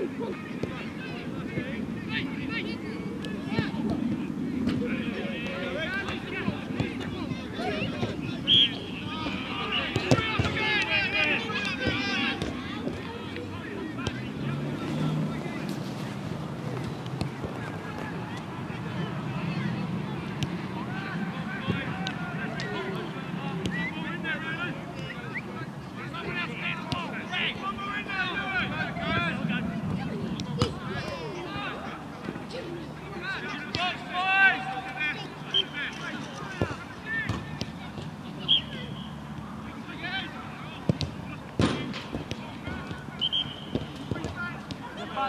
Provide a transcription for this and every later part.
Come on, come on.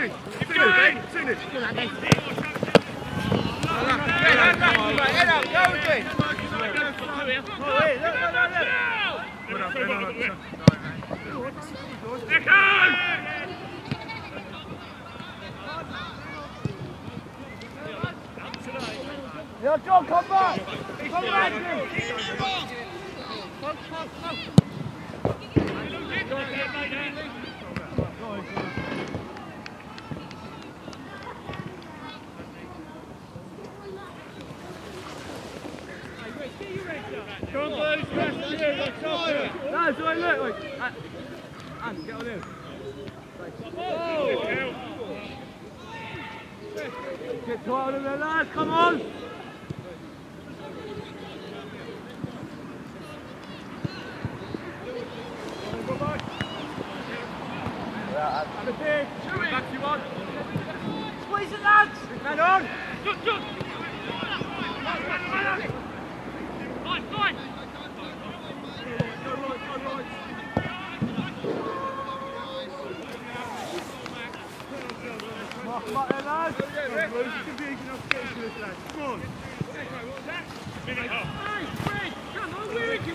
on, Ray. Yeah, John, come back. Come back. No, so look, look. Uh, and get on him. Get tight on there, lads. Come on. Have a dig. Back you on. Squeeze it, lads. Man on. Go right, go right. Come on. Hey, Fred, come on, where did you